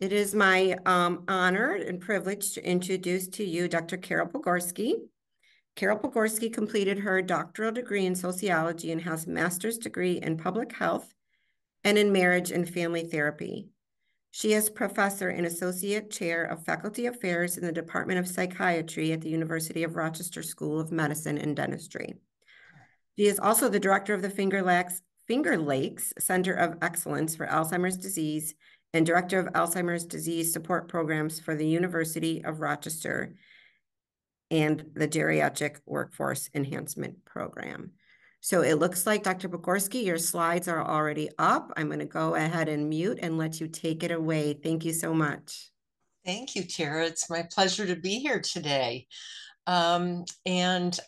It is my um, honor and privilege to introduce to you Dr. Carol Podgorski. Carol Podgorski completed her doctoral degree in sociology and has a master's degree in public health and in marriage and family therapy. She is professor and associate chair of faculty affairs in the Department of Psychiatry at the University of Rochester School of Medicine and Dentistry. She is also the director of the Finger Lakes, Finger Lakes Center of Excellence for Alzheimer's Disease and Director of Alzheimer's Disease Support Programs for the University of Rochester and the Geriatric Workforce Enhancement Program. So it looks like Dr. Podgorski, your slides are already up. I'm going to go ahead and mute and let you take it away. Thank you so much. Thank you, Tara. It's my pleasure to be here today. Um, and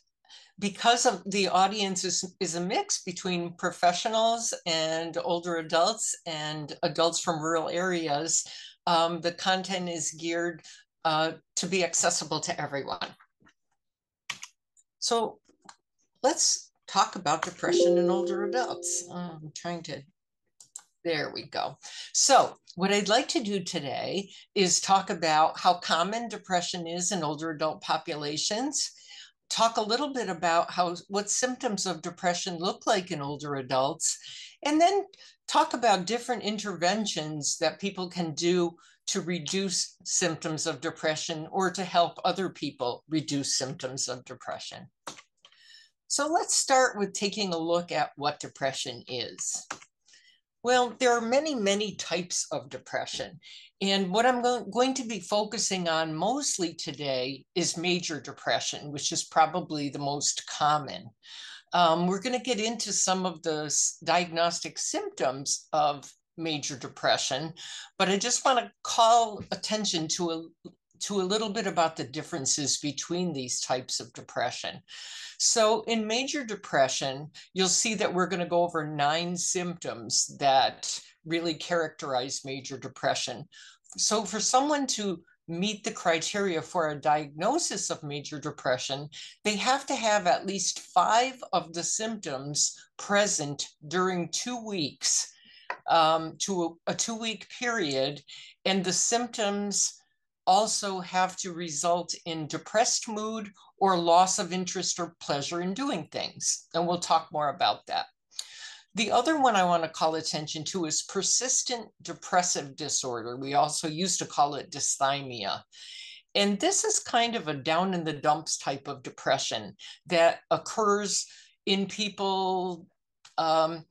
because of the audience is, is a mix between professionals and older adults and adults from rural areas, um, the content is geared uh, to be accessible to everyone. So let's talk about depression in older adults. Oh, I'm trying to, there we go. So what I'd like to do today is talk about how common depression is in older adult populations talk a little bit about how what symptoms of depression look like in older adults, and then talk about different interventions that people can do to reduce symptoms of depression or to help other people reduce symptoms of depression. So let's start with taking a look at what depression is. Well, there are many, many types of depression. And what I'm go going to be focusing on mostly today is major depression, which is probably the most common. Um, we're going to get into some of the diagnostic symptoms of major depression, but I just want to call attention to a, to a little bit about the differences between these types of depression. So in major depression, you'll see that we're going to go over nine symptoms that really characterize major depression. So for someone to meet the criteria for a diagnosis of major depression, they have to have at least five of the symptoms present during two weeks um, to a, a two week period. And the symptoms also have to result in depressed mood or loss of interest or pleasure in doing things. And we'll talk more about that. The other one I want to call attention to is persistent depressive disorder. We also used to call it dysthymia. And this is kind of a down in the dumps type of depression that occurs in people um,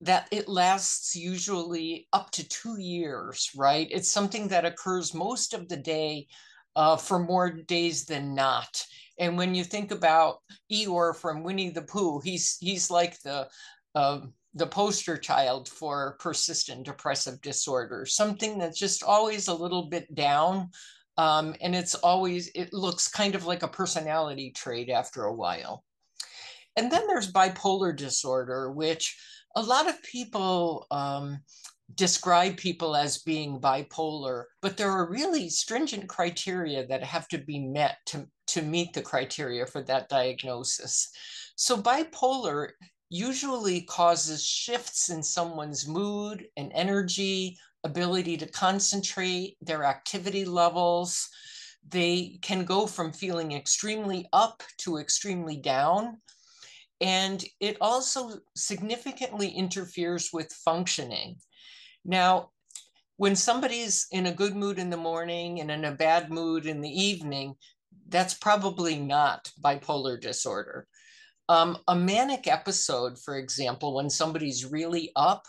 that it lasts usually up to two years, right? It's something that occurs most of the day uh, for more days than not. And when you think about Eeyore from Winnie the Pooh, he's he's like the uh, the poster child for persistent depressive disorder, something that's just always a little bit down. Um, and it's always, it looks kind of like a personality trait after a while. And then there's bipolar disorder, which a lot of people um, describe people as being bipolar, but there are really stringent criteria that have to be met to, to meet the criteria for that diagnosis. So bipolar usually causes shifts in someone's mood and energy, ability to concentrate, their activity levels. They can go from feeling extremely up to extremely down. And it also significantly interferes with functioning. Now, when somebody's in a good mood in the morning and in a bad mood in the evening, that's probably not bipolar disorder. Um, a manic episode, for example, when somebody's really up,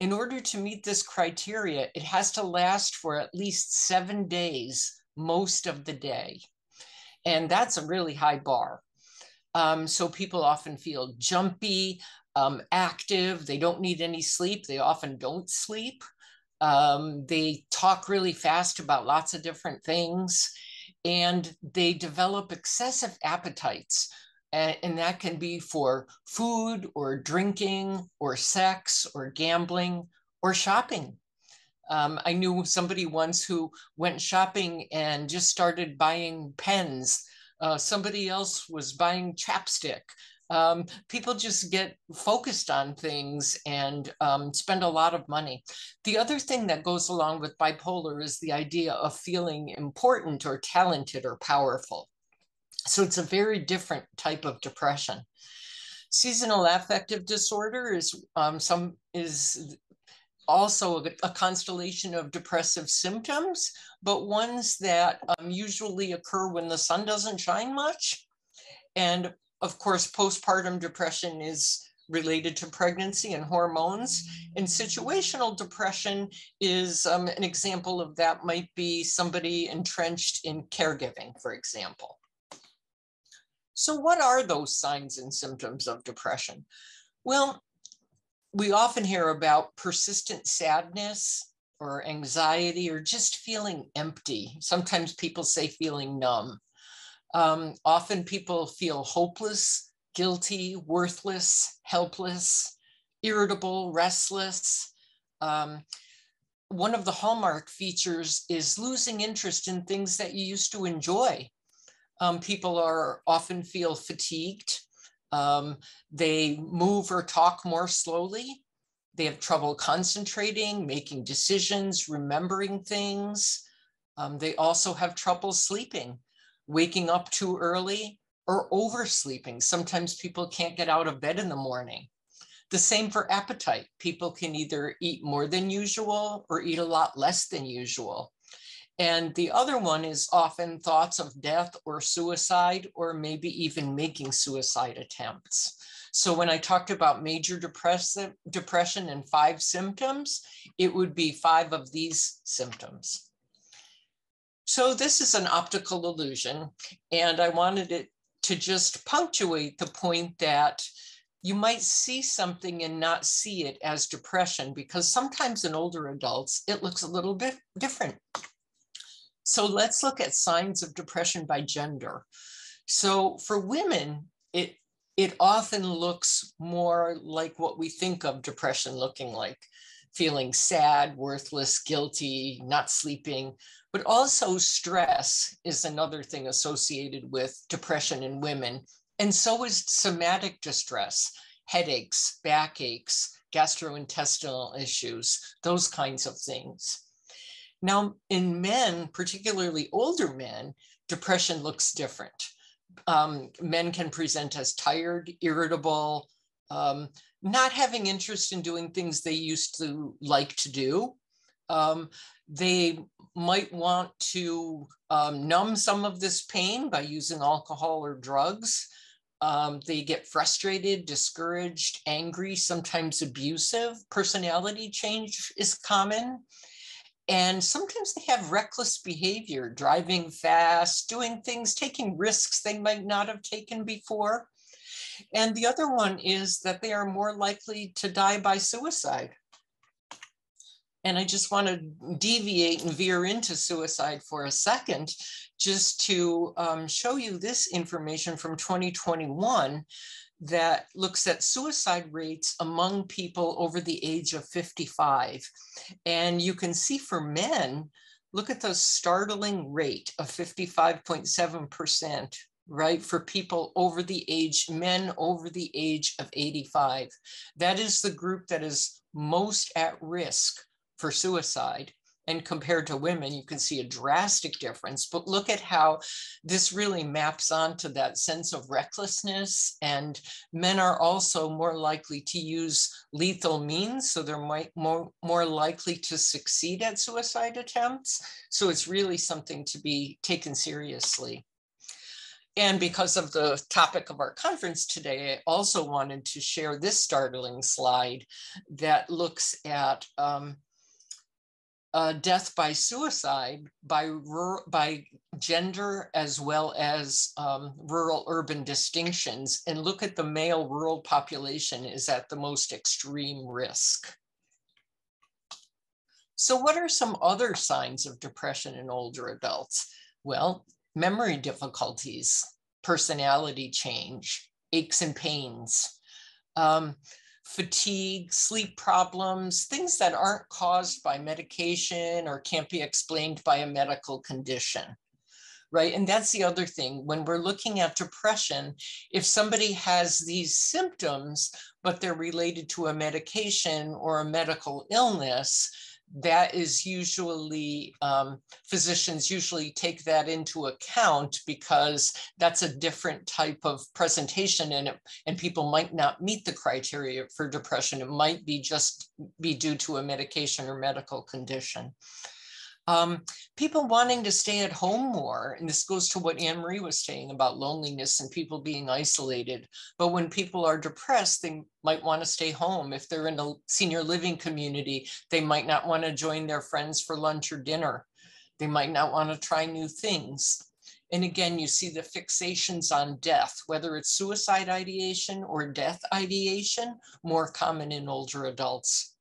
in order to meet this criteria, it has to last for at least seven days most of the day. And that's a really high bar. Um, so people often feel jumpy, um, active. They don't need any sleep. They often don't sleep. Um, they talk really fast about lots of different things and they develop excessive appetites. And, and that can be for food or drinking or sex or gambling or shopping. Um, I knew somebody once who went shopping and just started buying pens uh, somebody else was buying chapstick. Um, people just get focused on things and um, spend a lot of money. The other thing that goes along with bipolar is the idea of feeling important or talented or powerful. So it's a very different type of depression. Seasonal affective disorder is um, some is also a, a, constellation of depressive symptoms, but ones that um, usually occur when the sun doesn't shine much. And of course, postpartum depression is related to pregnancy and hormones. And situational depression is um, an example of that, might be somebody entrenched in caregiving, for example. So, what are those signs and symptoms of depression? Well, we often hear about persistent sadness or anxiety or just feeling empty. Sometimes people say feeling numb. Um, often people feel hopeless, guilty, worthless, helpless, irritable, restless. Um, one of the hallmark features is losing interest in things that you used to enjoy. Um, people are often feel fatigued. Um, they move or talk more slowly. They have trouble concentrating, making decisions, remembering things. Um, they also have trouble sleeping, waking up too early or oversleeping. Sometimes people can't get out of bed in the morning. The same for appetite. People can either eat more than usual or eat a lot less than usual. And the other one is often thoughts of death or suicide, or maybe even making suicide attempts. So when I talked about major depressive depression and five symptoms, it would be five of these symptoms. So this is an optical illusion, and I wanted it to just punctuate the point that you might see something and not see it as depression because sometimes in older adults, it looks a little bit different. So let's look at signs of depression by gender. So for women, it it often looks more like what we think of depression looking like feeling sad, worthless, guilty, not sleeping, but also stress is another thing associated with depression in women. And so is somatic distress, headaches, backaches, gastrointestinal issues, those kinds of things. Now, in men, particularly older men, depression looks different. Um, men can present as tired, irritable, um, not having interest in doing things they used to like to do. Um, they might want to um, numb some of this pain by using alcohol or drugs. Um, they get frustrated, discouraged, angry, sometimes abusive. Personality change is common. And sometimes they have reckless behavior, driving fast, doing things, taking risks they might not have taken before. And the other one is that they are more likely to die by suicide. And I just want to deviate and veer into suicide for a second, just to um, show you this information from 2021 that looks at suicide rates among people over the age of 55. And you can see for men, look at the startling rate of 55.7%, right? For people over the age, men over the age of 85. That is the group that is most at risk for suicide. And compared to women, you can see a drastic difference. But look at how this really maps onto that sense of recklessness. And men are also more likely to use lethal means. So they're more, more likely to succeed at suicide attempts. So it's really something to be taken seriously. And because of the topic of our conference today, I also wanted to share this startling slide that looks at um, uh, death by suicide by rural, by gender as well as um, rural urban distinctions and look at the male rural population is at the most extreme risk. So what are some other signs of depression in older adults? Well, memory difficulties, personality change, aches and pains, um, fatigue, sleep problems, things that aren't caused by medication or can't be explained by a medical condition. right? And that's the other thing. When we're looking at depression, if somebody has these symptoms, but they're related to a medication or a medical illness, that is usually um, physicians usually take that into account because that's a different type of presentation and it, and people might not meet the criteria for depression. It might be just be due to a medication or medical condition um, people wanting to stay at home more, and this goes to what Anne Marie was saying about loneliness and people being isolated. But when people are depressed, they might want to stay home. If they're in a senior living community, they might not want to join their friends for lunch or dinner. They might not want to try new things. And again, you see the fixations on death, whether it's suicide ideation or death ideation, more common in older adults.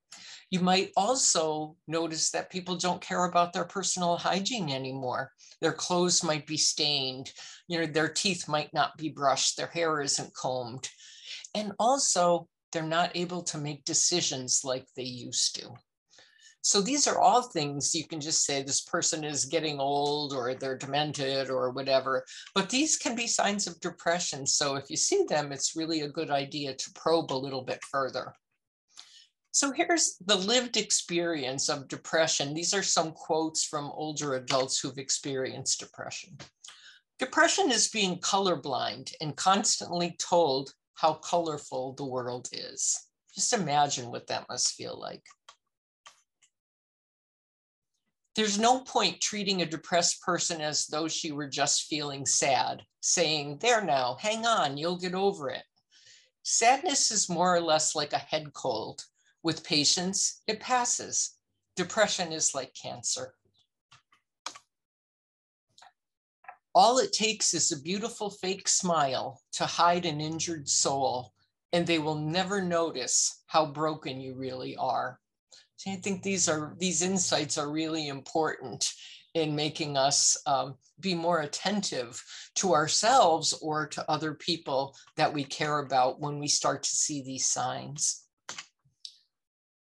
You might also notice that people don't care about their personal hygiene anymore. Their clothes might be stained, you know, their teeth might not be brushed, their hair isn't combed. And also, they're not able to make decisions like they used to. So these are all things you can just say this person is getting old or they're demented or whatever, but these can be signs of depression. So if you see them, it's really a good idea to probe a little bit further. So here's the lived experience of depression. These are some quotes from older adults who've experienced depression. Depression is being colorblind and constantly told how colorful the world is. Just imagine what that must feel like. There's no point treating a depressed person as though she were just feeling sad, saying, There now, hang on, you'll get over it. Sadness is more or less like a head cold. With patience, it passes. Depression is like cancer. All it takes is a beautiful fake smile to hide an injured soul, and they will never notice how broken you really are. So I think these are these insights are really important in making us um, be more attentive to ourselves or to other people that we care about when we start to see these signs.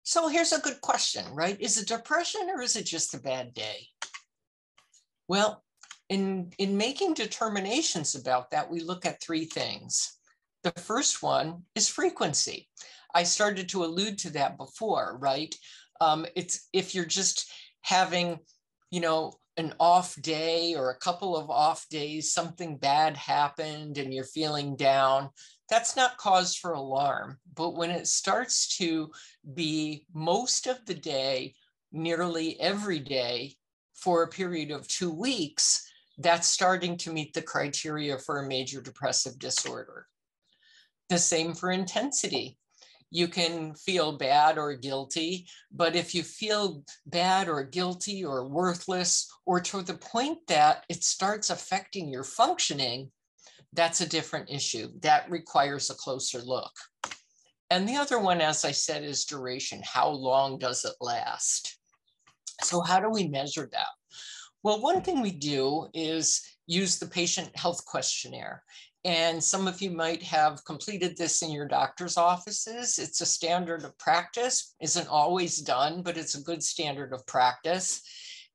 So here's a good question, right? Is it depression or is it just a bad day? Well, in, in making determinations about that, we look at three things. The first one is frequency. I started to allude to that before, right? Um, it's if you're just having, you know, an off day or a couple of off days, something bad happened and you're feeling down, that's not cause for alarm. But when it starts to be most of the day, nearly every day for a period of two weeks, that's starting to meet the criteria for a major depressive disorder. The same for intensity. You can feel bad or guilty, but if you feel bad or guilty or worthless, or to the point that it starts affecting your functioning, that's a different issue. That requires a closer look. And the other one, as I said, is duration. How long does it last? So how do we measure that? Well, one thing we do is use the patient health questionnaire. And some of you might have completed this in your doctor's offices. It's a standard of practice, isn't always done, but it's a good standard of practice.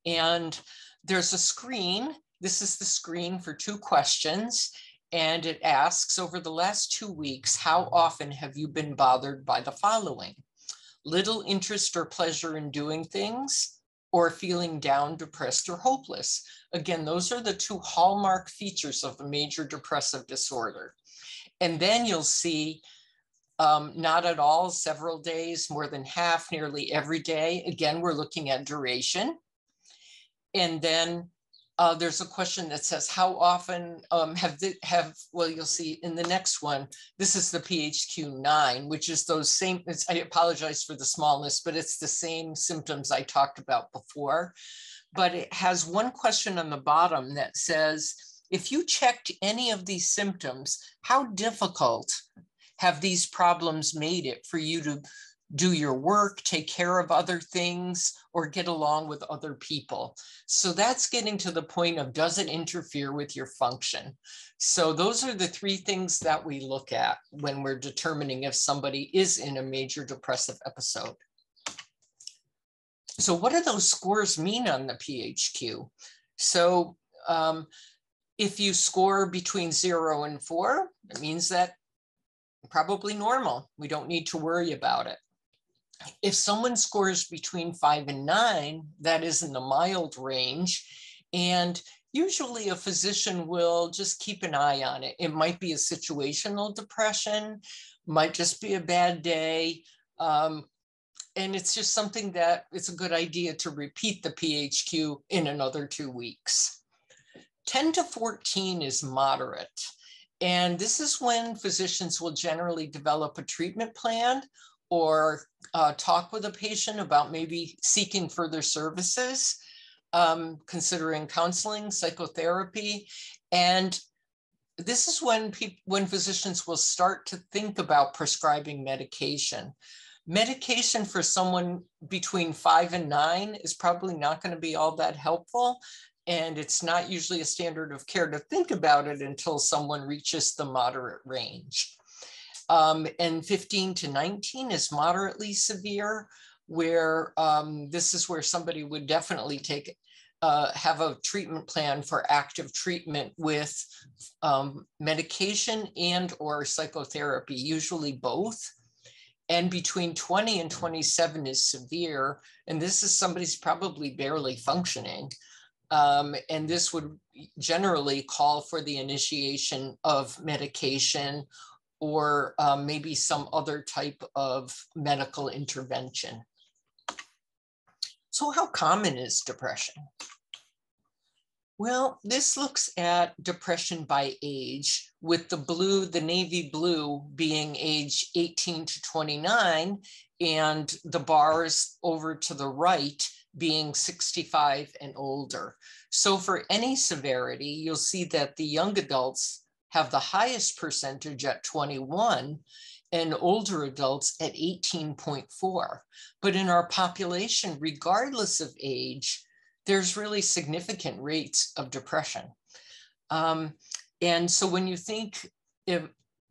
And there's a screen. This is the screen for two questions and it asks over the last two weeks, how often have you been bothered by the following? Little interest or pleasure in doing things, or feeling down, depressed, or hopeless. Again, those are the two hallmark features of a major depressive disorder. And then you'll see um, not at all, several days, more than half, nearly every day. Again, we're looking at duration. And then uh, there's a question that says, how often um, have, the, have, well, you'll see in the next one, this is the PHQ-9, which is those same, I apologize for the smallness, but it's the same symptoms I talked about before. But it has one question on the bottom that says, if you checked any of these symptoms, how difficult have these problems made it for you to do your work, take care of other things, or get along with other people. So that's getting to the point of does it interfere with your function? So those are the three things that we look at when we're determining if somebody is in a major depressive episode. So what do those scores mean on the PHQ? So Um, if you score between zero and four, it means that probably normal. We don't need to worry about it. If someone scores between five and nine, that is in the mild range. And usually a physician will just keep an eye on it. It might be a situational depression, might just be a bad day. Um, and it's just something that it's a good idea to repeat the PHQ in another two weeks. 10 to 14 is moderate. And this is when physicians will generally develop a treatment plan or uh, talk with a patient about maybe seeking further services, um, considering counseling, psychotherapy. And this is when when physicians will start to think about prescribing medication. Medication for someone between five and nine is probably not going to be all that helpful and it's not usually a standard of care to think about it until someone reaches the moderate range. Um, and 15 to 19 is moderately severe, where um, this is where somebody would definitely take uh, have a treatment plan for active treatment with um, medication and or psychotherapy, usually both. And between 20 and 27 is severe. And this is somebody's probably barely functioning. Um, and this would generally call for the initiation of medication or um, maybe some other type of medical intervention. So how common is depression? Well, this looks at depression by age, with the blue, the navy blue being age 18 to 29, and the bars over to the right being 65 and older. So for any severity, you'll see that the young adults have the highest percentage at 21 and older adults at 18.4. But in our population, regardless of age, there's really significant rates of depression. Um, and so when you think if,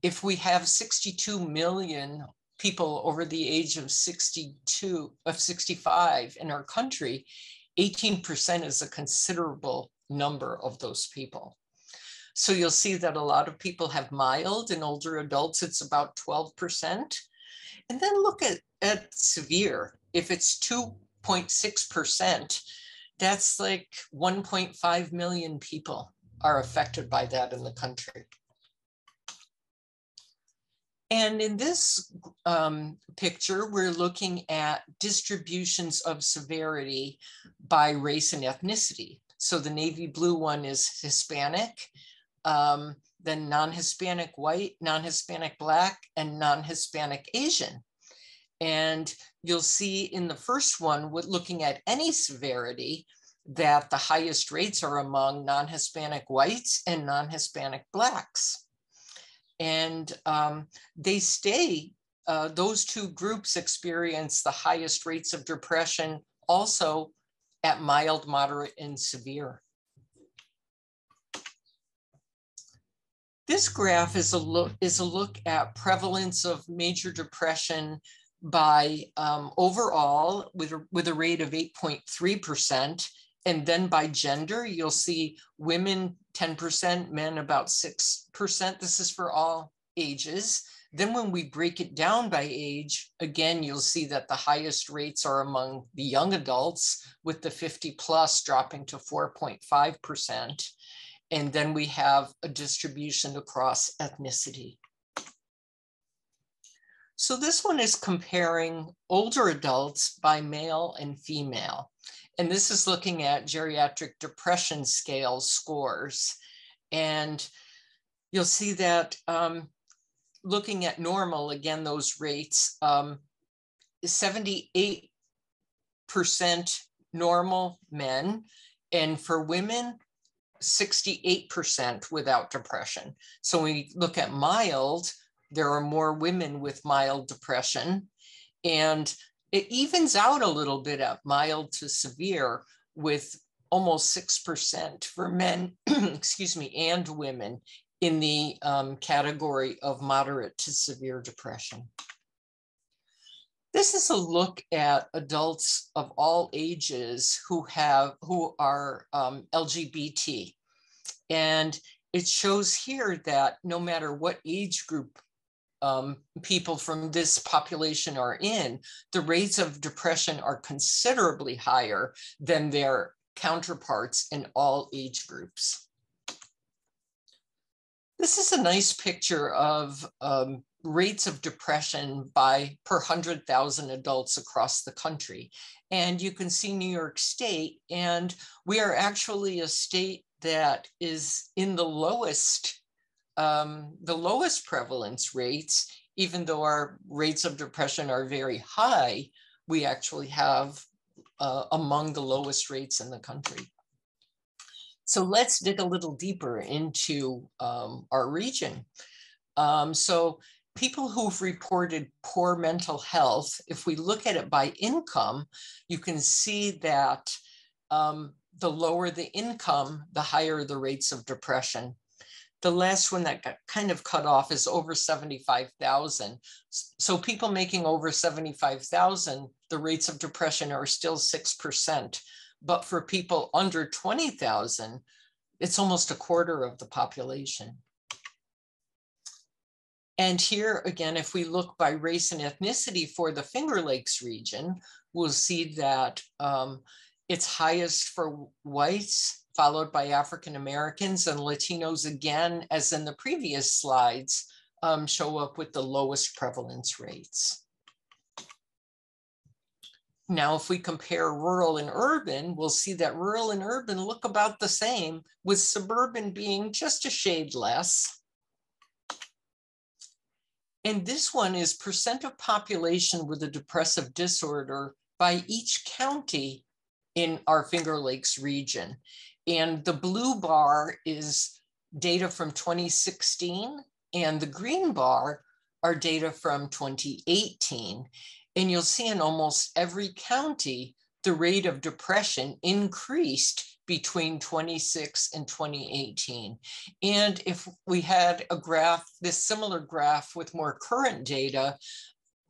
if we have 62 million people over the age of 62 of 65 in our country 18% is a considerable number of those people so you'll see that a lot of people have mild in older adults it's about 12% and then look at, at severe. If it's 2.6% that's like 1.5 million people are affected by that in the country. And in this um, picture, we're looking at distributions of severity by race and ethnicity. So the navy blue one is Hispanic, um, non-Hispanic white, non-Hispanic black, and non-Hispanic Asian. And you'll see in the first one, with looking at any severity, that the highest rates are among non-Hispanic whites and non-Hispanic blacks and um, they stay, uh, those two groups experience the highest rates of depression also at mild, moderate, and severe. This graph is a look, is a look at prevalence of major depression by um, overall with, with a rate of 8.3% and then by gender, you'll see women 10%, men about 6%. This is for all ages. Then when we break it down by age, again, you'll see that the highest rates are among the young adults with the 50 plus dropping to 4.5%. And then we have a distribution across ethnicity. So this one is comparing older adults by male and female. And this is looking at geriatric depression scale scores. And you'll see that um, looking at normal, again, those rates, um, 78% normal men, and for women, 68% without depression. So when we look at mild, there are more women with mild depression. And it evens out a little bit at mild to severe with almost 6% for men, excuse me, and women in the um, category of moderate to severe depression. This is a look at adults of all ages who have who are um, LGBT. And it shows here that no matter what age group um, people from this population are in, the rates of depression are considerably higher than their counterparts in all age groups. This is a nice picture of um, rates of depression by per 100,000 adults across the country. And you can see New York State, and we are actually a state that is in the lowest, um, the lowest prevalence rates, even though our rates of depression are very high, we actually have uh, among the lowest rates in the country. So let's dig a little deeper into um, our region. Um, so people who've reported poor mental health, if we look at it by income, you can see that um, the lower the income, the higher the rates of depression. The last one that got kind of cut off is over 75,000. So people making over 75,000, the rates of depression are still 6%. But for people under 20,000, it's almost a quarter of the population. And here again, if we look by race and ethnicity for the Finger Lakes region, we'll see that um, it's highest for whites, followed by African Americans and Latinos again, as in the previous slides, um, show up with the lowest prevalence rates. Now, if we compare rural and urban, we'll see that rural and urban look about the same, with suburban being just a shade less. And this one is percent of population with a depressive disorder by each county in our Finger Lakes region. And the blue bar is data from 2016, and the green bar are data from 2018. And you'll see in almost every county, the rate of depression increased between 26 and 2018. And if we had a graph, this similar graph with more current data,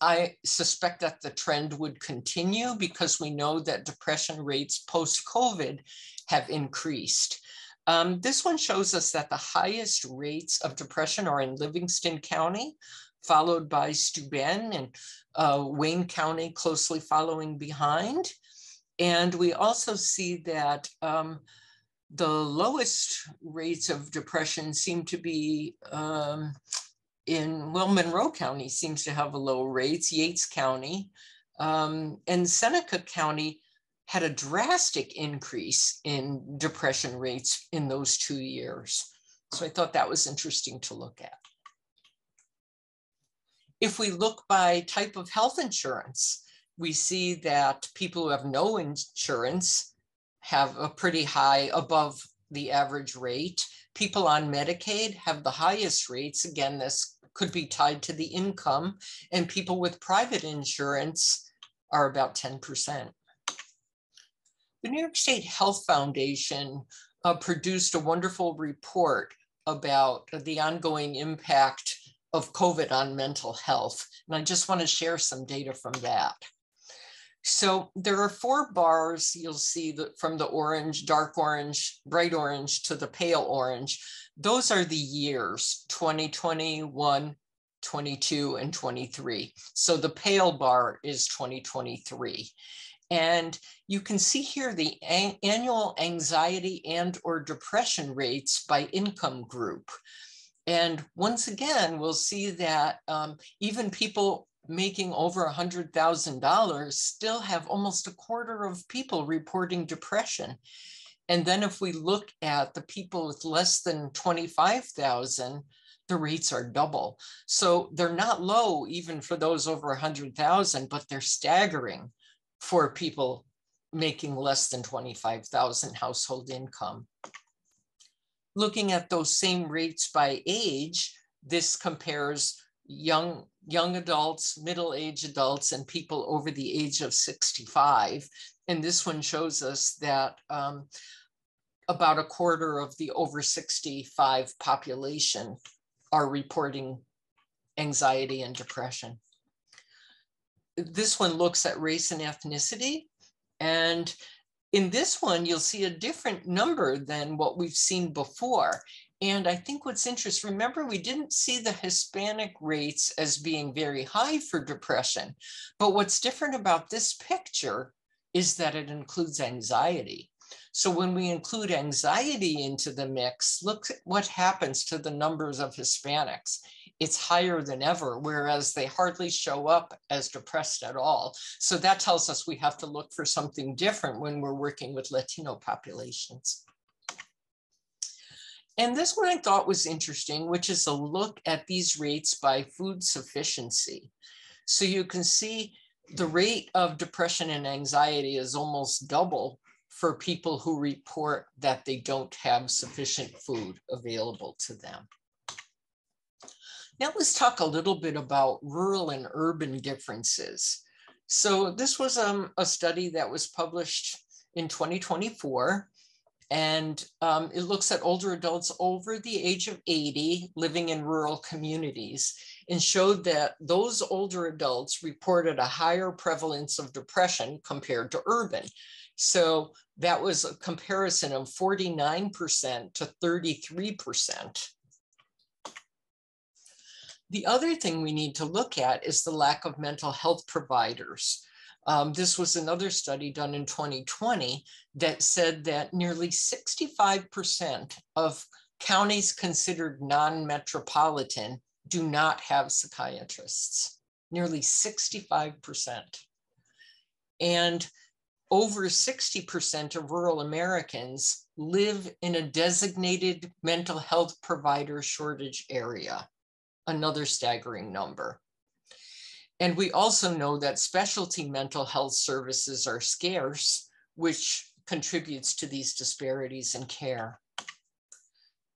I suspect that the trend would continue because we know that depression rates post-COVID have increased. Um, this one shows us that the highest rates of depression are in Livingston County, followed by Steuben and uh, Wayne County closely following behind. And we also see that um, the lowest rates of depression seem to be um, in, well, Monroe County seems to have a low rates, Yates County, um, and Seneca County had a drastic increase in depression rates in those two years. So I thought that was interesting to look at. If we look by type of health insurance, we see that people who have no insurance have a pretty high above the average rate. People on Medicaid have the highest rates. Again, this could be tied to the income, and people with private insurance are about 10%. The New York State Health Foundation uh, produced a wonderful report about the ongoing impact of COVID on mental health. And I just want to share some data from that. So there are four bars you'll see that from the orange, dark orange, bright orange to the pale orange. Those are the years 2021, 22, and 23. So the pale bar is 2023. And you can see here the an annual anxiety and or depression rates by income group. And once again, we'll see that um, even people making over $100,000 still have almost a quarter of people reporting depression. And then if we look at the people with less than 25,000, the rates are double. So they're not low even for those over 100,000, but they're staggering for people making less than 25,000 household income. Looking at those same rates by age, this compares young young adults, middle-aged adults, and people over the age of 65. And this one shows us that um, about a quarter of the over 65 population are reporting anxiety and depression. This one looks at race and ethnicity. And In this one, you'll see a different number than what we've seen before. And I think what's interesting, remember, we didn't see the Hispanic rates as being very high for depression. But what's different about this picture is that it includes anxiety. So when we include anxiety into the mix, look at what happens to the numbers of Hispanics. It's higher than ever, whereas they hardly show up as depressed at all. So that tells us we have to look for something different when we're working with Latino populations. And this one I thought was interesting, which is a look at these rates by food sufficiency. So you can see the rate of depression and anxiety is almost double for people who report that they don't have sufficient food available to them. Now let's talk a little bit about rural and urban differences. So this was um, a study that was published in 2024 and um, it looks at older adults over the age of 80 living in rural communities and showed that those older adults reported a higher prevalence of depression compared to urban. So that was a comparison of 49% to 33%. The other thing we need to look at is the lack of mental health providers. Um, this was another study done in 2020 that said that nearly 65% of counties considered non-metropolitan do not have psychiatrists, nearly 65%. And over 60% of rural Americans live in a designated mental health provider shortage area, another staggering number. And we also know that specialty mental health services are scarce, which contributes to these disparities in care.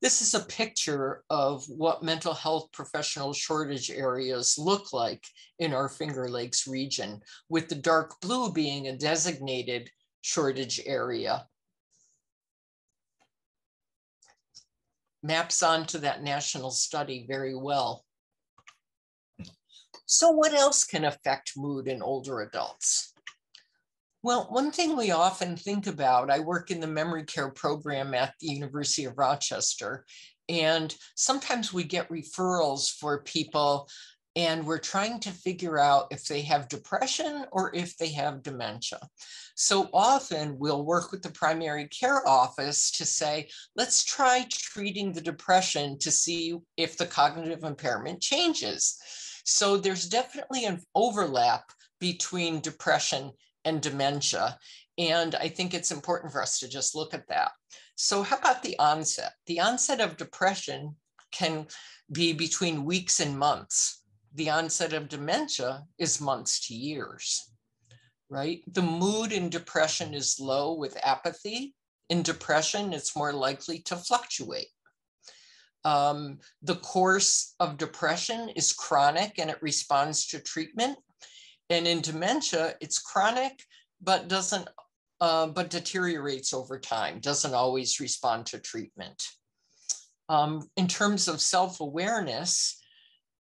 This is a picture of what mental health professional shortage areas look like in our Finger Lakes region, with the dark blue being a designated shortage area. Maps onto that national study very well. So what else can affect mood in older adults? Well, one thing we often think about, I work in the memory care program at the University of Rochester, and sometimes we get referrals for people and we're trying to figure out if they have depression or if they have dementia. So often we'll work with the primary care office to say, let's try treating the depression to see if the cognitive impairment changes. So there's definitely an overlap between depression and dementia. And I think it's important for us to just look at that. So, how about the onset? The onset of depression can be between weeks and months. The onset of dementia is months to years, right? The mood in depression is low with apathy. In depression, it's more likely to fluctuate. Um, the course of depression is chronic and it responds to treatment. And in dementia, it's chronic, but doesn't, uh, but deteriorates over time, doesn't always respond to treatment. Um, in terms of self-awareness,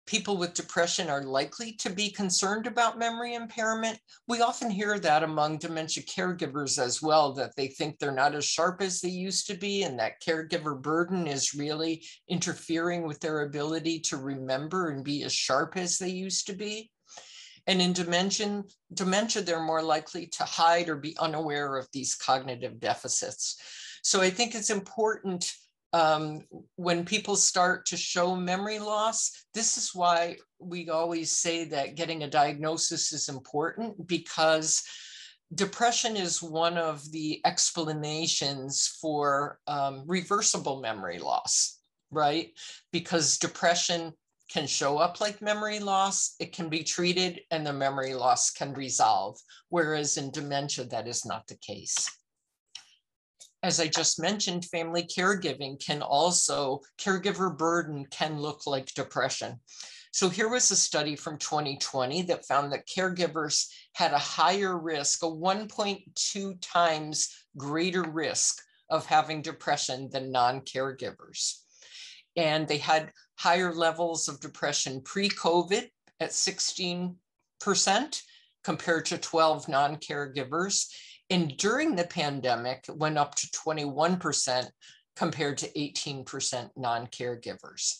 people with depression are likely to be concerned about memory impairment. We often hear that among dementia caregivers as well, that they think they're not as sharp as they used to be, and that caregiver burden is really interfering with their ability to remember and be as sharp as they used to be. And in dementia, dementia, they're more likely to hide or be unaware of these cognitive deficits. So I think it's important um, when people start to show memory loss, this is why we always say that getting a diagnosis is important because depression is one of the explanations for um, reversible memory loss, right? Because depression can show up like memory loss, it can be treated, and the memory loss can resolve. Whereas in dementia, that is not the case as I just mentioned, family caregiving can also, caregiver burden can look like depression. So here was a study from 2020 that found that caregivers had a higher risk, a 1.2 times greater risk of having depression than non-caregivers. And they had higher levels of depression pre-COVID at 16% compared to 12 non-caregivers And during the pandemic, it went up to 21% compared to 18% non caregivers.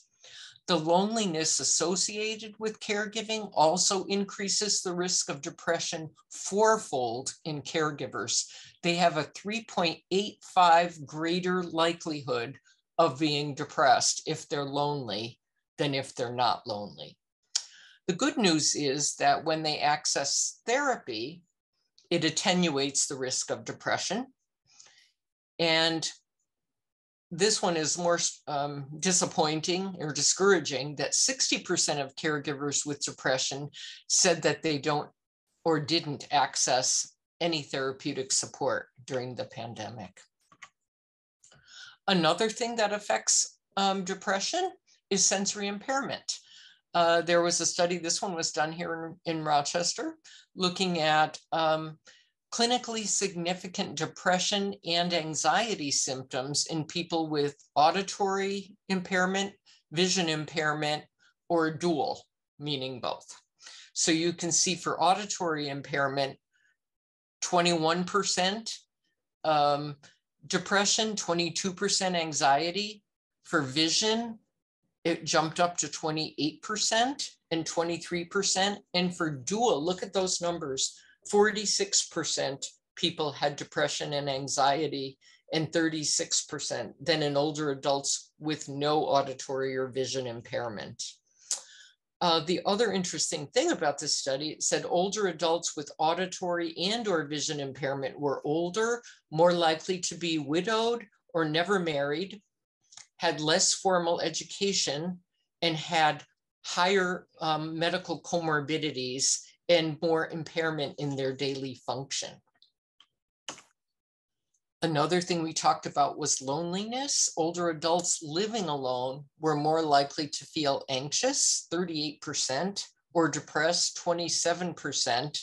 The loneliness associated with caregiving also increases the risk of depression fourfold in caregivers. They have a 3.85 greater likelihood of being depressed if they're lonely than if they're not lonely. The good news is that when they access therapy, it attenuates the risk of depression. And this one is more um, disappointing or discouraging that 60% of caregivers with depression said that they don't or didn't access any therapeutic support during the pandemic. Another thing that affects um, depression is sensory impairment. Uh, there was a study, this one was done here in, in Rochester, looking at um, clinically significant depression and anxiety symptoms in people with auditory impairment, vision impairment, or dual, meaning both. So you can see for auditory impairment, 21% um, depression, 22% anxiety. For vision, it jumped up to 28% and 23%. And for dual, look at those numbers 46% people had depression and anxiety, and 36% than in older adults with no auditory or vision impairment. Uh, the other interesting thing about this study, said older adults with auditory and or vision impairment were older, more likely to be widowed or never married, had less formal education, and had higher um, medical comorbidities and more impairment in their daily function. Another thing we talked about was loneliness. Older adults living alone were more likely to feel anxious, 38%, or depressed, 27%,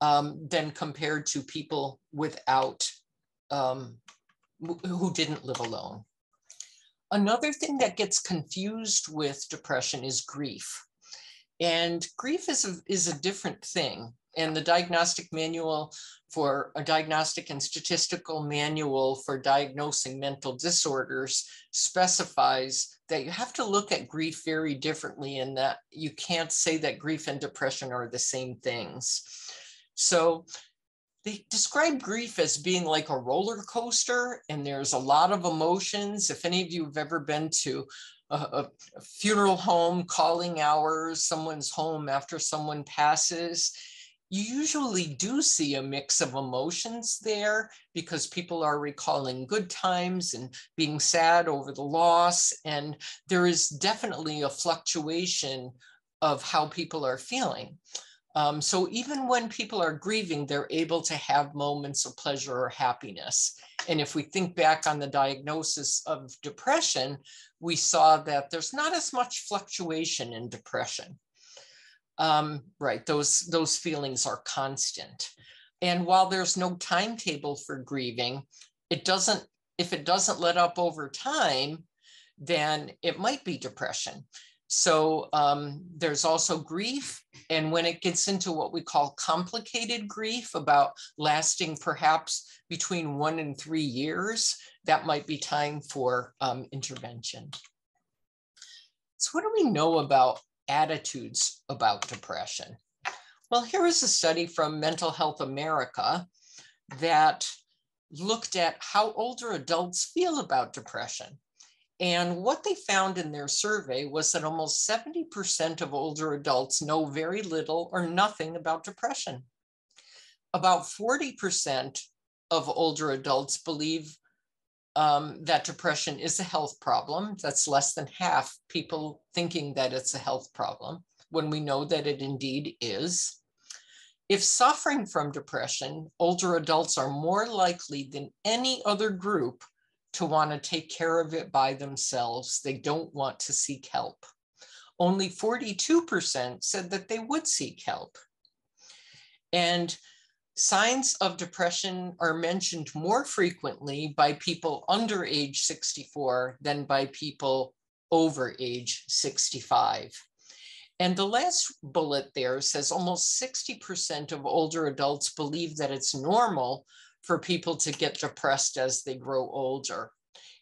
um, than compared to people without, um, who didn't live alone. Another thing that gets confused with depression is grief. And grief is a, is a different thing. And the diagnostic manual for a diagnostic and statistical manual for diagnosing mental disorders specifies that you have to look at grief very differently and that you can't say that grief and depression are the same things. So they describe grief as being like a roller coaster and there's a lot of emotions. If any of you have ever been to a, a, funeral home, calling hours, someone's home after someone passes, you usually do see a mix of emotions there because people are recalling good times and being sad over the loss. And there is definitely a fluctuation of how people are feeling. Um, so even when people are grieving, they're able to have moments of pleasure or happiness. And if we think back on the diagnosis of depression, we saw that there's not as much fluctuation in depression. Um, right, those, those feelings are constant. And while there's no timetable for grieving, it doesn't, if it doesn't let up over time, then it might be depression. So um, there's also grief. And when it gets into what we call complicated grief, about lasting perhaps between one and three years, that might be time for um, intervention. So what do we know about attitudes about depression? Well, here is a study from Mental Health America that looked at how older adults feel about depression. And what they found in their survey was that almost 70% of older adults know very little or nothing about depression. About 40% of older adults believe um, that depression is a health problem. That's less than half people thinking that it's a health problem when we know that it indeed is. If suffering from depression, older adults are more likely than any other group to want to take care of it by themselves. They don't want to seek help. Only 42% said that they would seek help. And Signs of depression are mentioned more frequently by people under age 64 than by people over age 65. And the last bullet there says almost 60% of older adults believe that it's normal for people to get depressed as they grow older.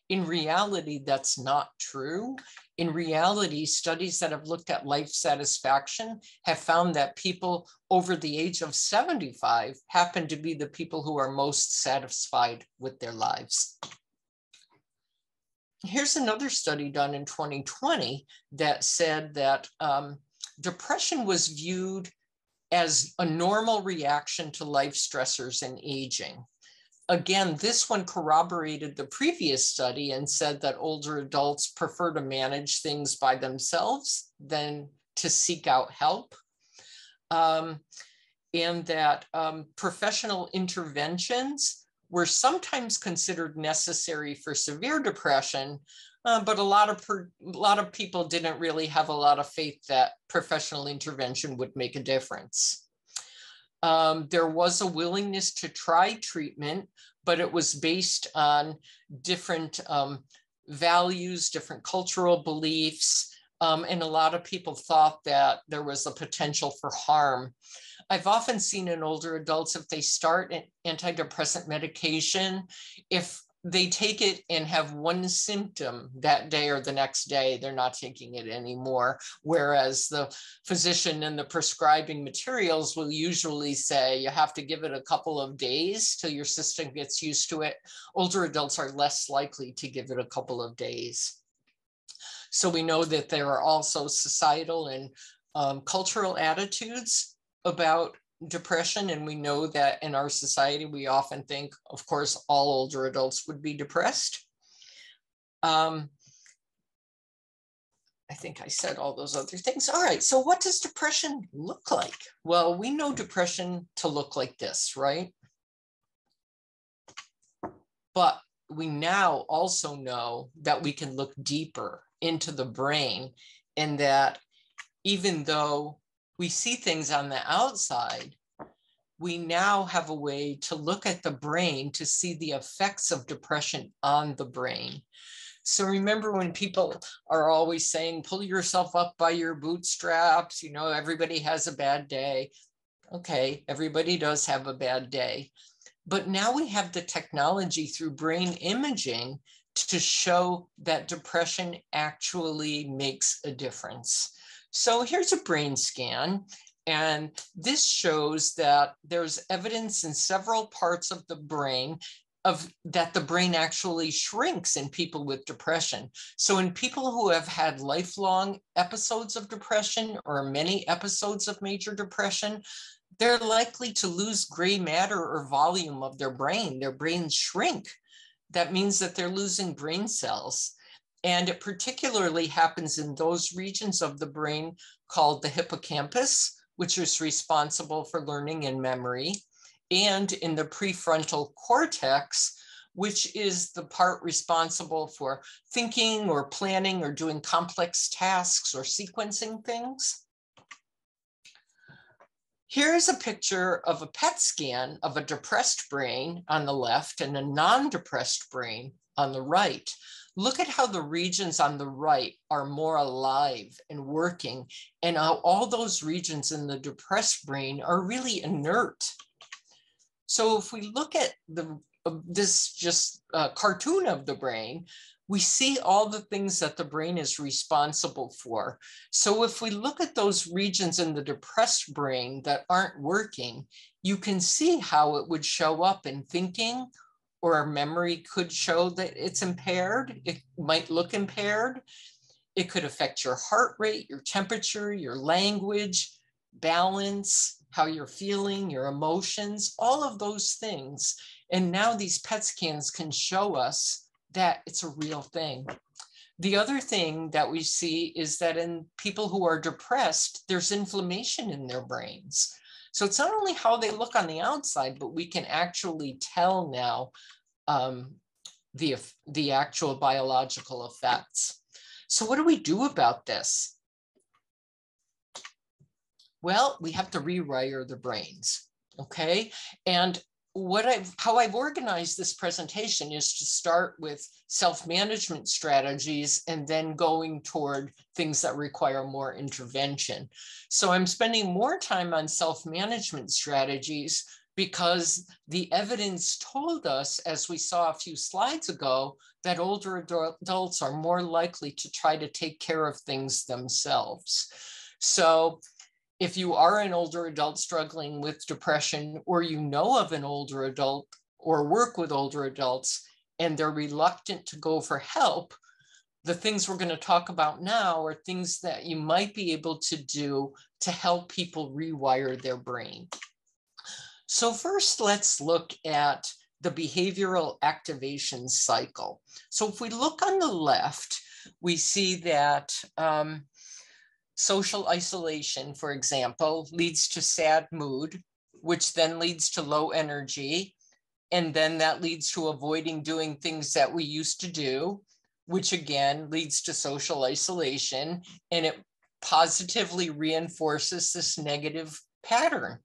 In reality, that's not true. In reality, studies that have looked at life satisfaction have found that people over the age of 75 happen to be the people who are most satisfied with their lives. Here's another study done in 2020 that said that um, depression was viewed as a normal reaction to life stressors and aging again, this one corroborated the previous study and said that older adults prefer to manage things by themselves than to seek out help. Um, and that um, professional interventions were sometimes considered necessary for severe depression, uh, but a lot of per, a lot of people didn't really have a lot of faith that professional intervention would make a difference. Um, there was a willingness to try treatment, but it was based on different um, values, different cultural beliefs. Um, and a lot of people thought that there was a potential for harm. I've often seen in older adults, if they start an antidepressant medication, if they take it and have one symptom that day or the next day, they're not taking it anymore. Whereas the physician and the prescribing materials will usually say you have to give it a couple of days till your system gets used to it. Older adults are less likely to give it a couple of days. So we know that there are also societal and um, cultural attitudes about depression and we know that in our society we often think of course all older adults would be depressed. Um, i think i said all those other things. All right so what does depression look like? Well we know depression to look like this right? But we now also know that we can look deeper into the brain and that even though we see things on the outside, we now have a way to look at the brain to see the effects of depression on the brain. So remember when people are always saying, pull yourself up by your bootstraps, you know, everybody has a bad day. Okay, everybody does have a bad day. But now we have the technology through brain imaging to show that depression actually makes a difference. So here's a brain scan. And this shows that there's evidence in several parts of the brain of that the brain actually shrinks in people with depression. So in people who have had lifelong episodes of depression or many episodes of major depression, they're likely to lose gray matter or volume of their brain. Their brains shrink. That means that they're losing brain cells. And it particularly happens in those regions of the brain called the hippocampus, which is responsible for learning and memory, and in the prefrontal cortex, which is the part responsible for thinking or planning or doing complex tasks or sequencing things. Here's a picture of a PET scan of a depressed brain on the left and a non-depressed brain on the right. Look at how the regions on the right are more alive and working, and how all those regions in the depressed brain are really inert. So if we look at the this just uh, cartoon of the brain, we see all the things that the brain is responsible for. So if we look at those regions in the depressed brain that aren't working, you can see how it would show up in thinking or our memory could show that it's impaired. It might look impaired. It could affect your heart rate, your temperature, your language, balance, how you're feeling, your emotions, all of those things. And now these PET scans can show us that it's a real thing. The other thing that we see is that in people who are depressed, there's inflammation in their brains. So it's not only how they look on the outside, but we can actually tell now um, the, the actual biological effects. So what do we do about this? Well, we have to rewire the brains, okay? And what I've how I've organized this presentation is to start with self-management strategies and then going toward things that require more intervention. So I'm spending more time on self-management strategies because the evidence told us, as we saw a few slides ago, that older adults are more likely to try to take care of things themselves. So if you are an older adult struggling with depression, or you know of an older adult or work with older adults and they're reluctant to go for help, the things we're going to talk about now are things that you might be able to do to help people rewire their brain. So, first, let's look at the behavioral activation cycle. So, if we look on the left, we see that um, Social isolation, for example, leads to sad mood, which then leads to low energy. And then that leads to avoiding doing things that we used to do, which again leads to social isolation. And it positively reinforces this negative pattern.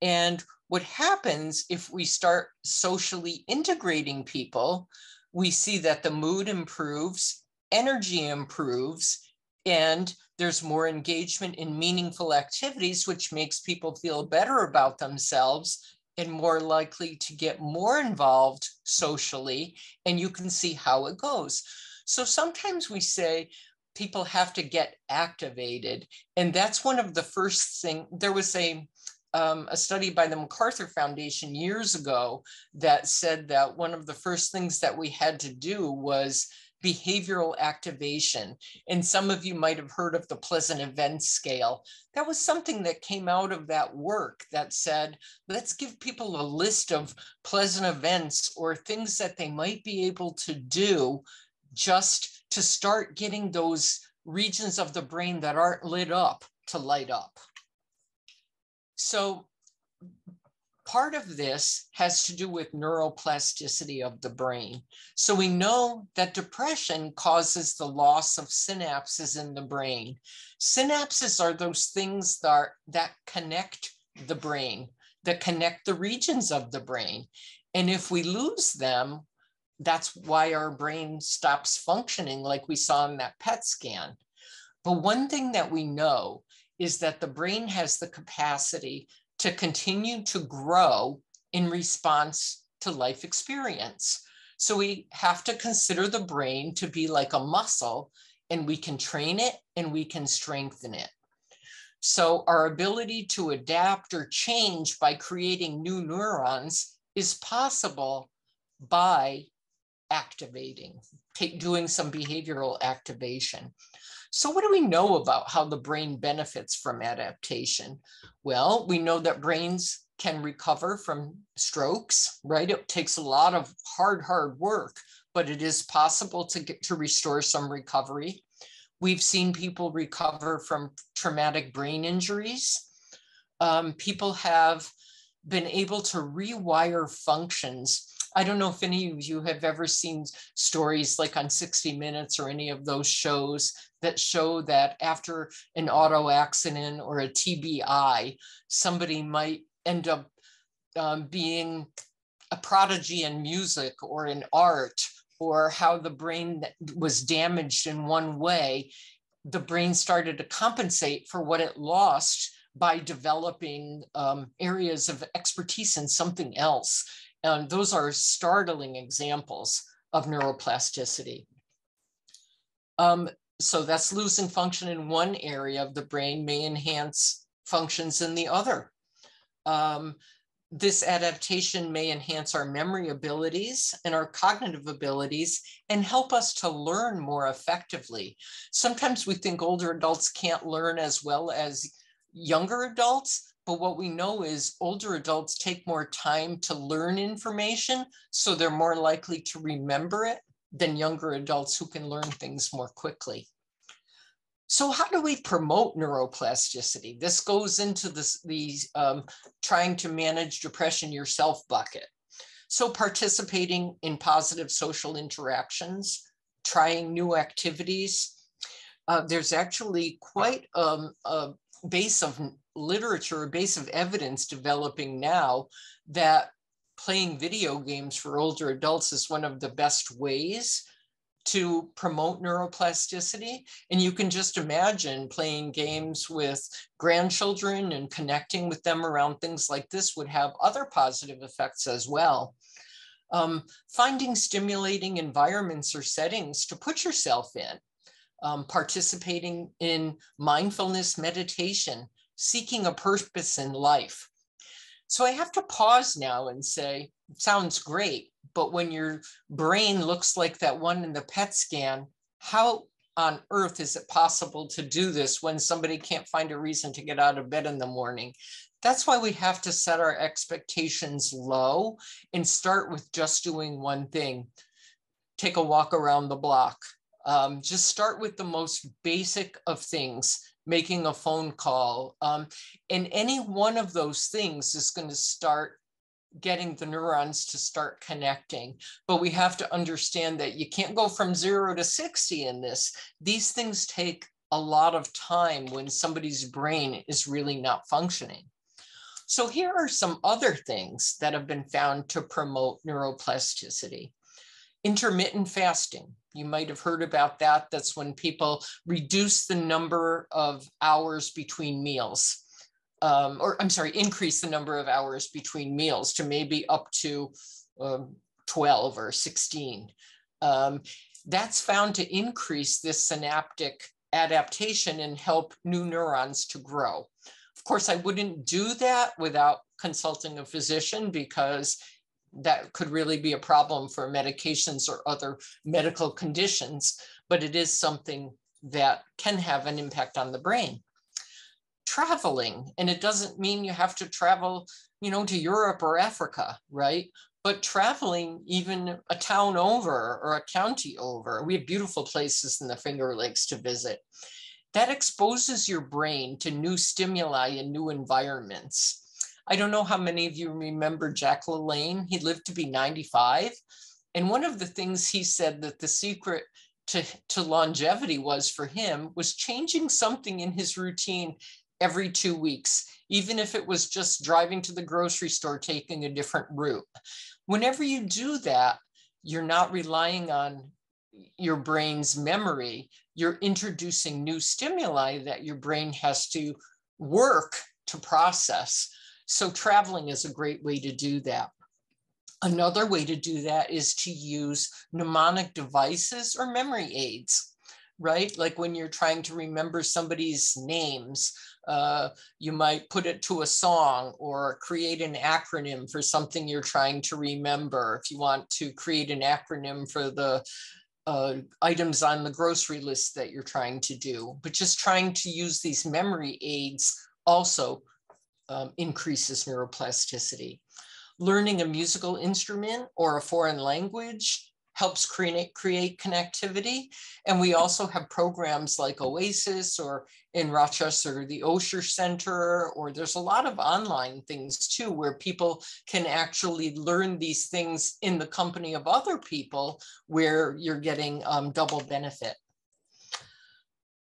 And what happens if we start socially integrating people, we see that the mood improves, energy improves, and there's more engagement in meaningful activities, which makes people feel better about themselves and more likely to get more involved socially. And you can see how it goes. So sometimes we say, people have to get activated and that's one of the first thing there was a um, a study by the MacArthur Foundation years ago that said that one of the first things that we had to do was behavioral activation. And some of you might have heard of the pleasant events scale. That was something that came out of that work that said, let's give people a list of pleasant events or things that they might be able to do just to start getting those regions of the brain that aren't lit up to light up. So part of this has to do with neuroplasticity of the brain. So we know that depression causes the loss of synapses in the brain. Synapses are those things that, are, that connect the brain, that connect the regions of the brain. And if we lose them, that's why our brain stops functioning like we saw in that PET scan. But one thing that we know is that the brain has the capacity to continue to grow in response to life experience. So we have to consider the brain to be like a muscle, and we can train it and we can strengthen it. So our ability to adapt or change by creating new neurons is possible by activating, take, doing some behavioral activation. So what do we know about how the brain benefits from adaptation? Well, we know that brains can recover from strokes, right? It takes a lot of hard, hard work, but it is possible to get to restore some recovery. We've seen people recover from traumatic brain injuries. Um, people have been able to rewire functions I don't know if any of you have ever seen stories like on 60 Minutes or any of those shows that show that after an auto accident or a TBI, somebody might end up um, being a prodigy in music or in art, or how the brain was damaged in one way. The brain started to compensate for what it lost by developing um, areas of expertise in something else. And those are startling examples of neuroplasticity. Um, so that's losing function in one area of the brain may enhance functions in the other. Um, this adaptation may enhance our memory abilities and our cognitive abilities and help us to learn more effectively. Sometimes we think older adults can't learn as well as younger adults, but what we know is older adults take more time to learn information, so they're more likely to remember it than younger adults who can learn things more quickly. So how do we promote neuroplasticity? This goes into this, these um, trying to manage depression yourself bucket. So participating in positive social interactions, trying new activities. Uh, there's actually quite um, a base of literature, a base of evidence developing now that playing video games for older adults is one of the best ways to promote neuroplasticity. And you can just imagine playing games with grandchildren and connecting with them around things like this would have other positive effects as well. Um, finding stimulating environments or settings to put yourself in, um, participating in mindfulness meditation, seeking a purpose in life. So I have to pause now and say, sounds great, but when your brain looks like that one in the PET scan, how on earth is it possible to do this when somebody can't find a reason to get out of bed in the morning? That's why we have to set our expectations low and start with just doing one thing. Take a walk around the block. Um, just start with the most basic of things, making a phone call. Um, and any one of those things is going to start getting the neurons to start connecting. But we have to understand that you can't go from zero to 60 in this. These things take a lot of time when somebody's brain is really not functioning. So here are some other things that have been found to promote neuroplasticity. Intermittent fasting. You might have heard about that. That's when people reduce the number of hours between meals um, or I'm sorry, increase the number of hours between meals to maybe up to um, 12 or 16. Um, that's found to increase this synaptic adaptation and help new neurons to grow. Of course, I wouldn't do that without consulting a physician because that could really be a problem for medications or other medical conditions, but it is something that can have an impact on the brain. Traveling and it doesn't mean you have to travel you know to europe or africa right? But traveling even a town over or a county over we have beautiful places in the finger lakes to visit that exposes your brain to new stimuli and new environments i don't know how many of you remember jack lalanne he lived to be 95 and one of the things he said that the secret to, to longevity was for him was changing something in his routine every two weeks, even if it was just driving to the grocery store, taking a different route. Whenever you do that, you're not relying on your brain's memory. You're introducing new stimuli that your brain has to work to process. So, traveling is a great way to do that. Another way to do that is to use mnemonic devices or memory aids, right? Like when you're trying to remember somebody's names, uh, you might put it to a song or create an acronym for something you're trying to remember. If you want to create an acronym for the uh, items on the grocery list that you're trying to do, but just trying to use these memory aids also um, increases neuroplasticity. Learning a musical instrument or a foreign language helps create, create connectivity. And we also have programs like OASIS or in Rochester, the Osher Center, or there's a lot of online things too, where people can actually learn these things in the company of other people where you're getting um, double benefit.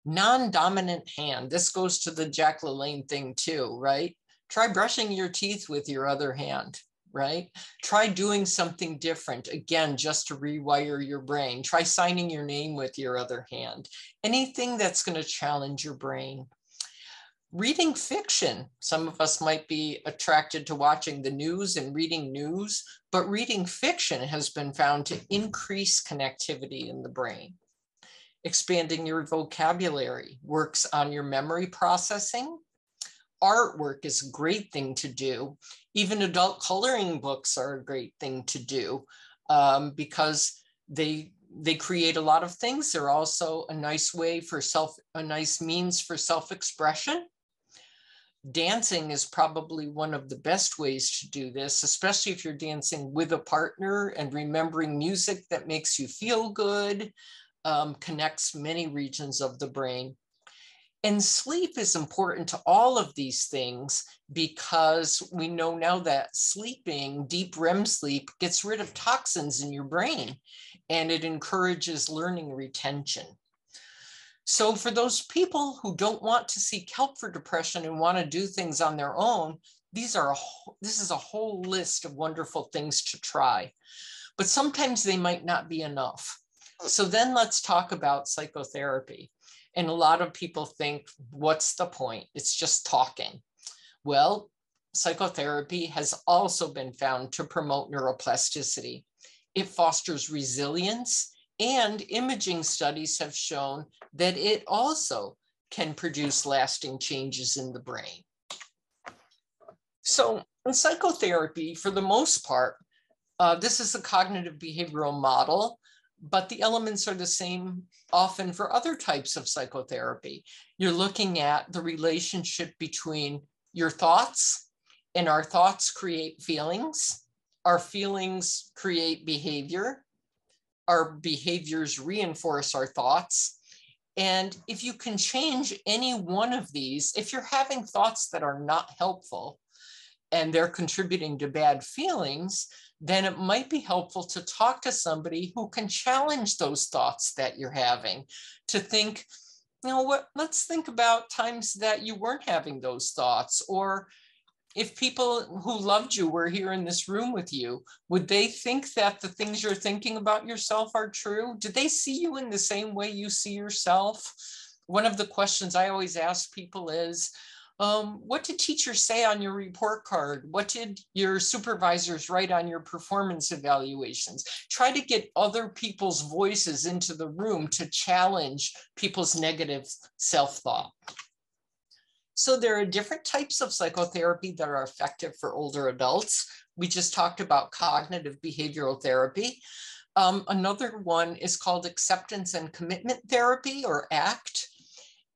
Non-dominant hand, this goes to the Jack LaLanne thing too, right? Try brushing your teeth with your other hand right? Try doing something different, again, just to rewire your brain. Try signing your name with your other hand. Anything that's going to challenge your brain. Reading fiction. Some of us might be attracted to watching the news and reading news, but reading fiction has been found to increase connectivity in the brain. Expanding your vocabulary works on your memory processing, artwork is a great thing to do. Even adult coloring books are a great thing to do um, because they they create a lot of things. They're also a nice way for self, a nice means for self-expression. Dancing is probably one of the best ways to do this, especially if you're dancing with a partner and remembering music that makes you feel good, um, connects many regions of the brain. And sleep is important to all of these things because we know now that sleeping, deep REM sleep, gets rid of toxins in your brain and it encourages learning retention. So, for those people who don't want to seek help for depression and want to do things on their own, these are a this is a whole list of wonderful things to try, but sometimes they might not be enough. So then let's talk about psychotherapy. And a lot of people think, what's the point? It's just talking. Well, psychotherapy has also been found to promote neuroplasticity. It fosters resilience, and imaging studies have shown that it also can produce lasting changes in the brain. So, in psychotherapy, for the most part, uh, this is a cognitive behavioral model, but the elements are the same often for other types of psychotherapy. You're looking at the relationship between your thoughts, and our thoughts create feelings. Our feelings create behavior. Our behaviors reinforce our thoughts. And if you can change any one of these, if you're having thoughts that are not helpful and they're contributing to bad feelings, then it might be helpful to talk to somebody who can challenge those thoughts that you're having to think, you know what, let's think about times that you weren't having those thoughts or if people who loved you were here in this room with you, would they think that the things you're thinking about yourself are true? Did they see you in the same way you see yourself? One of the questions I always ask people is, um, what did teachers say on your report card? What did your supervisors write on your performance evaluations? Try to get other people's voices into the room to challenge people's negative self thought. So there are different types of psychotherapy that are effective for older adults. We just talked about cognitive behavioral therapy. Um, another one is called acceptance and commitment therapy or ACT.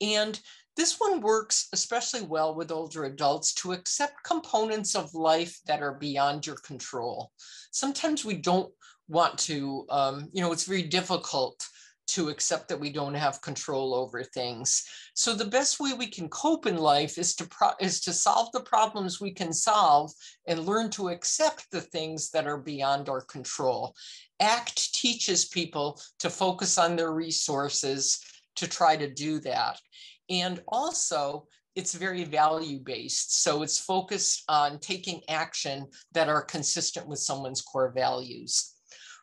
And this one works especially well with older adults to accept components of life that are beyond your control. Sometimes we don't want to, um, you know, it's very difficult to accept that we don't have control over things. So the best way we can cope in life is to pro- is to solve the problems we can solve and learn to accept the things that are beyond our control. ACT teaches people to focus on their resources to try to do that. And also it's very value based. So it's focused on taking action that are consistent with someone's core values.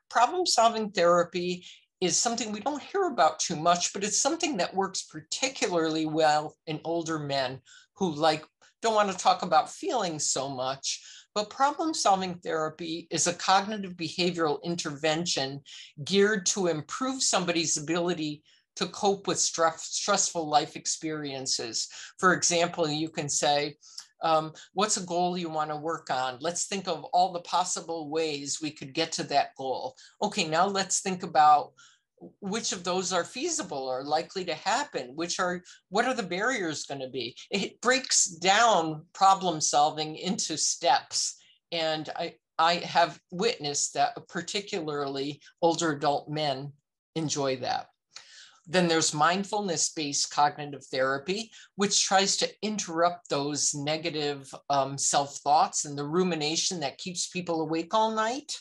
Problem solving therapy is something we don't hear about too much, but it's something that works particularly well in older men who like don't want to talk about feelings so much. But problem solving therapy is a cognitive behavioral intervention geared to improve somebody's ability to cope with stress, stressful life experiences. For example, you can say, um, what's a goal you want to work on? Let's think of all the possible ways we could get to that goal. Okay, now let's think about which of those are feasible or likely to happen which are what are the barriers going to be it breaks down problem solving into steps and i i have witnessed that particularly older adult men enjoy that then there's mindfulness based cognitive therapy, which tries to interrupt those negative um, self thoughts and the rumination that keeps people awake all night.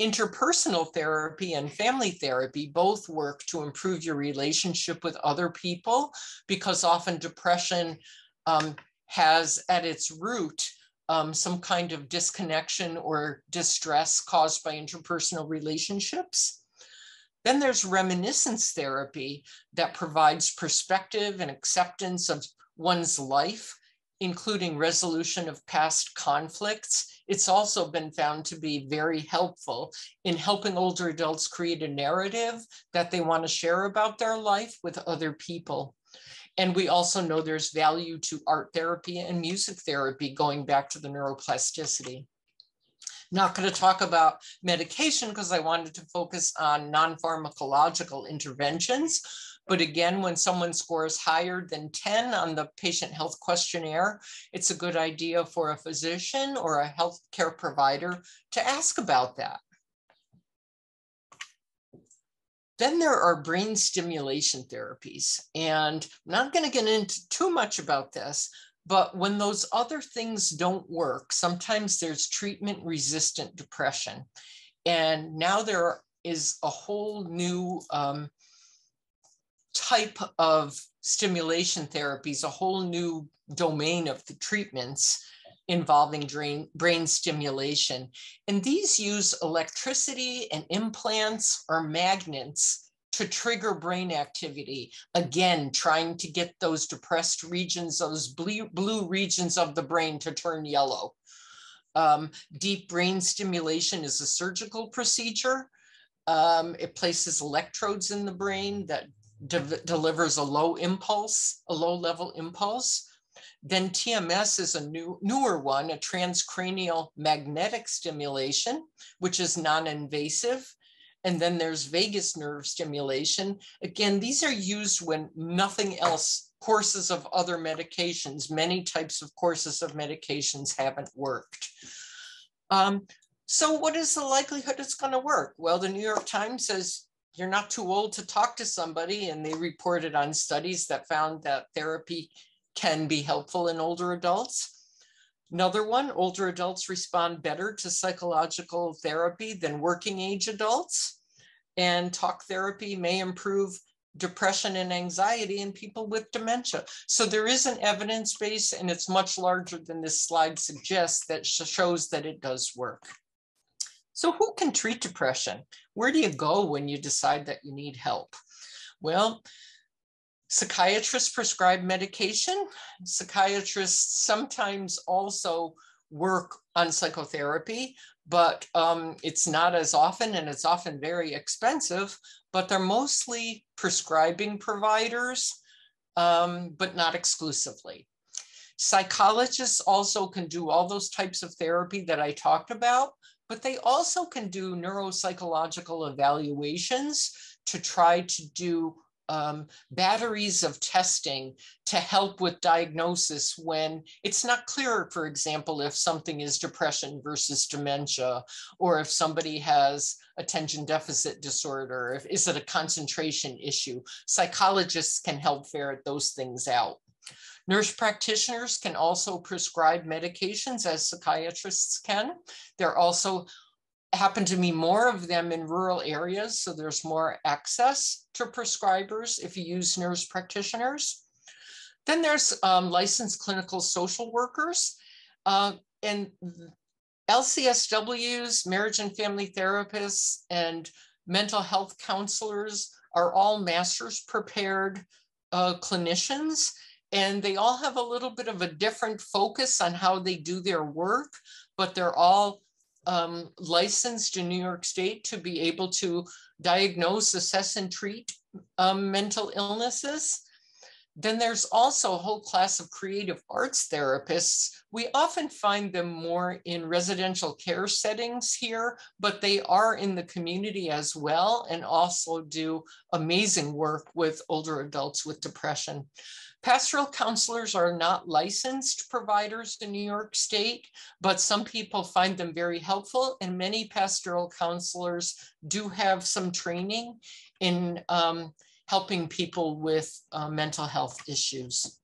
Interpersonal therapy and family therapy both work to improve your relationship with other people because often depression um, has at its root um, some kind of disconnection or distress caused by interpersonal relationships. Then there's reminiscence therapy that provides perspective and acceptance of one's life, including resolution of past conflicts. It's also been found to be very helpful in helping older adults create a narrative that they want to share about their life with other people. And we also know there's value to art therapy and music therapy going back to the neuroplasticity. Not going to talk about medication because I wanted to focus on non-pharmacological interventions. But again, when someone scores higher than 10 on the patient health questionnaire, it's a good idea for a physician or a healthcare provider to ask about that. Then there are brain stimulation therapies. And I'm not going to get into too much about this, but when those other things don't work, sometimes there's treatment resistant depression. And now there is a whole new um, type of stimulation therapies, a whole new domain of the treatments involving drain, brain stimulation. And these use electricity and implants or magnets to trigger brain activity. Again, trying to get those depressed regions, those blue, blue regions of the brain to turn yellow. Um, deep brain stimulation is a surgical procedure. Um, it places electrodes in the brain that de delivers a low impulse, a low level impulse. Then TMS is a new, newer one, a transcranial magnetic stimulation, which is non-invasive. And then there's vagus nerve stimulation. Again, these are used when nothing else, courses of other medications, many types of courses of medications haven't worked. Um, so what is the likelihood it's gonna work? Well, the New York Times says you're not too old to talk to somebody and they reported on studies that found that therapy can be helpful in older adults. Another one, older adults respond better to psychological therapy than working age adults. And talk therapy may improve depression and anxiety in people with dementia. So there is an evidence base and it's much larger than this slide suggests that shows that it does work. So who can treat depression? Where do you go when you decide that you need help? Well, Psychiatrists prescribe medication. Psychiatrists sometimes also work on psychotherapy, but um, it's not as often and it's often very expensive, but they're mostly prescribing providers, um, but not exclusively. Psychologists also can do all those types of therapy that I talked about, but they also can do neuropsychological evaluations to try to do um, batteries of testing to help with diagnosis when it's not clear, for example, if something is depression versus dementia, or if somebody has attention deficit disorder, if is it a concentration issue. Psychologists can help ferret those things out. Nurse practitioners can also prescribe medications as psychiatrists can. They're also happen to be more of them in rural areas, so there's more access to prescribers if you use nurse practitioners. Then there's um, licensed clinical social workers uh, and LCSWs, marriage and family therapists, and mental health counselors are all master's prepared uh, clinicians and they all have a little bit of a different focus on how they do their work, but they're all um, licensed in New York State to be able to diagnose, assess, and treat um, mental illnesses. Then there's also a whole class of creative arts therapists. We often find them more in residential care settings here, but they are in the community as well and also do amazing work with older adults with depression. Pastoral counselors are not licensed providers in New York State, but some people find them very helpful and many pastoral counselors do have some training in um, helping people with uh, mental health issues.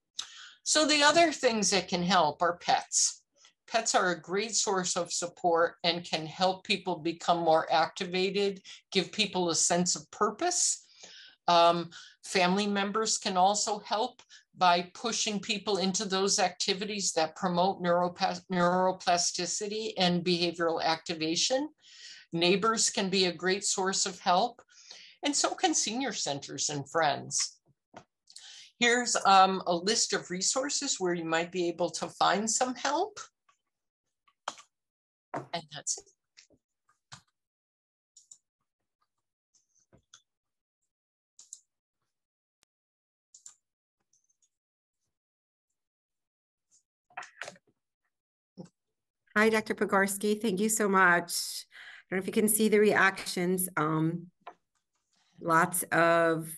So the other things that can help are pets. Pets are a great source of support and can help people become more activated, give people a sense of purpose. Um, family members can also help by pushing people into those activities that promote neuroplasticity and behavioral activation. Neighbors can be a great source of help, and so can senior centers and friends. Here's um, a list of resources where you might be able to find some help. And that's it. Hi, Dr. Podgorski. Thank you so much. I don't know if you can see the reactions. Um, lots of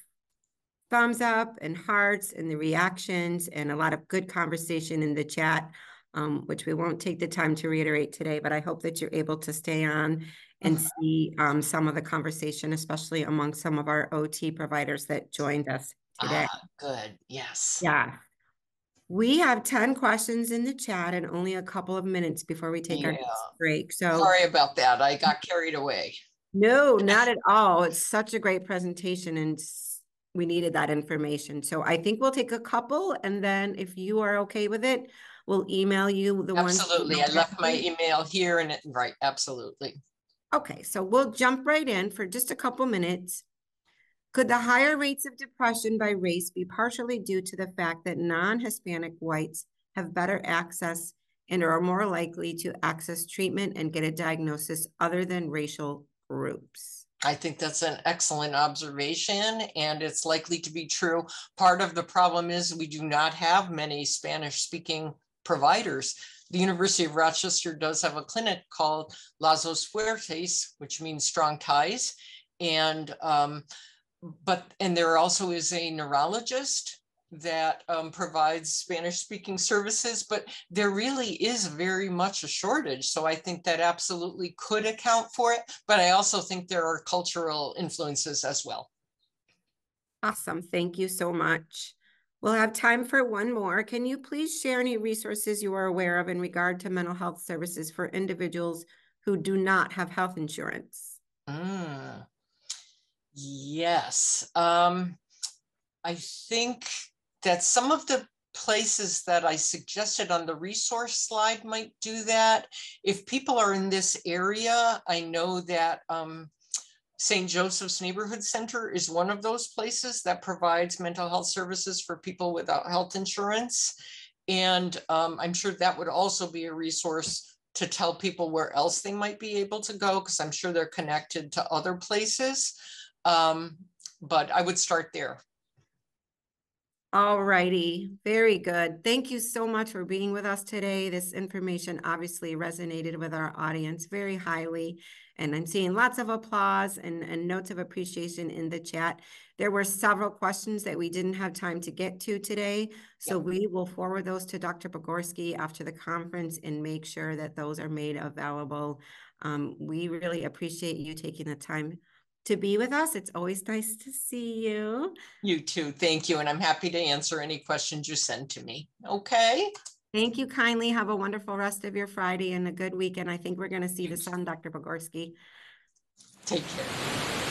thumbs up and hearts and the reactions and a lot of good conversation in the chat, um, which we won't take the time to reiterate today, but I hope that you're able to stay on and uh-huh. see um, some of the conversation, especially among some of our OT providers that joined us today. Ah, good. Yes. Yeah. We have 10 questions in the chat and only a couple of minutes before we take yeah. our break. So sorry about that. I mm. got carried away. No, not at all. It's such a great presentation and we needed that information. So I think we'll take a couple and then if you are okay with it, we'll email you the ones. Absolutely. I left my email here and it, right, absolutely. Okay, so we'll jump right in for just a couple minutes. Could the higher rates of depression by race be partially due to the fact that non-Hispanic whites have better access and are more likely to access treatment and get a diagnosis other than racial groups? I think that's an excellent observation and it's likely to be true. Part of the problem is we do not have many Spanish speaking providers. The University of Rochester does have a clinic called Lazos Fuertes, which means strong ties. And, um, but, and there also is a neurologist that um, provides Spanish speaking services, but there really is very much a shortage. So I think that absolutely could account for it. But I also think there are cultural influences as well. Awesome, thank you so much. We'll have time for one more. Can you please share any resources you are aware of in regard to mental health services for individuals who do not have health insurance? Mm. Yes. Um, I think that some of the places that I suggested on the resource slide might do that. If people are in this area, I know that um, St. Joseph's Neighborhood Center is one of those places that provides mental health services for people without health insurance. And um, I'm sure that would also be a resource to tell people where else they might be able to go, because I'm sure they're connected to other places. Um, but I would start there. All righty, very good. Thank you so much for being with us today. This information obviously resonated with our audience very highly. And I'm seeing lots of applause and, and notes of appreciation in the chat. There were several questions that we didn't have time to get to today. So we will forward those to Dr. Podgorski after the conference and make sure that those are made available. Um, we really appreciate you taking the time to be with us. It's always nice to see you. You too. Thank you. And I'm happy to answer any questions you send to me. Okay. Thank you kindly. Have a wonderful rest of your Friday and a good weekend. I think we're going to see the sun, Dr. Podgorski. Take care.